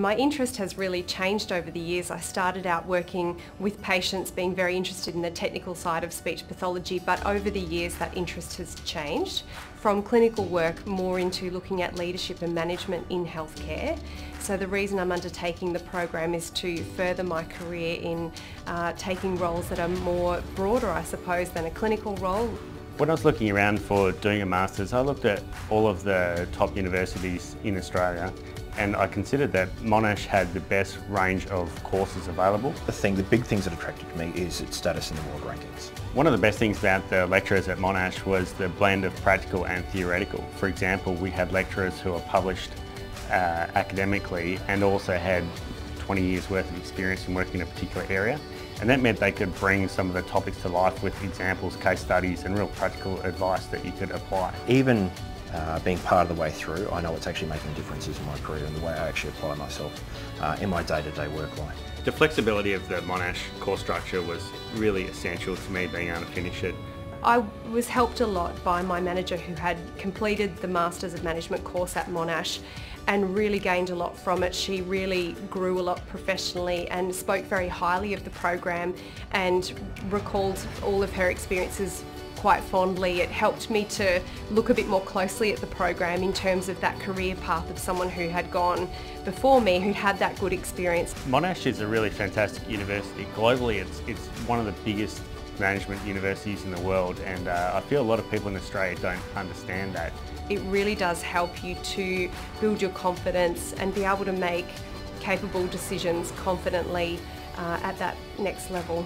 My interest has really changed over the years. I started out working with patients being very interested in the technical side of speech pathology but over the years that interest has changed from clinical work more into looking at leadership and management in healthcare. So the reason I'm undertaking the program is to further my career in uh, taking roles that are more broader I suppose than a clinical role. When I was looking around for doing a Masters I looked at all of the top universities in Australia and I considered that Monash had the best range of courses available. The thing, the big things that attracted me is its status in the world rankings. One of the best things about the lecturers at Monash was the blend of practical and theoretical. For example, we had lecturers who are published uh, academically and also had 20 years worth of experience in working in a particular area and that meant they could bring some of the topics to life with examples, case studies and real practical advice that you could apply. Even uh, being part of the way through, I know it's actually making differences in my career and the way I actually apply myself uh, in my day-to-day -day work life. The flexibility of the Monash course structure was really essential to me being able to finish it. I was helped a lot by my manager who had completed the Masters of Management course at Monash and really gained a lot from it. She really grew a lot professionally and spoke very highly of the program and recalled all of her experiences quite fondly. It helped me to look a bit more closely at the program in terms of that career path of someone who had gone before me, who'd had that good experience. Monash is a really fantastic university. Globally, it's, it's one of the biggest management universities in the world and uh, I feel a lot of people in Australia don't understand that. It really does help you to build your confidence and be able to make capable decisions confidently uh, at that next level.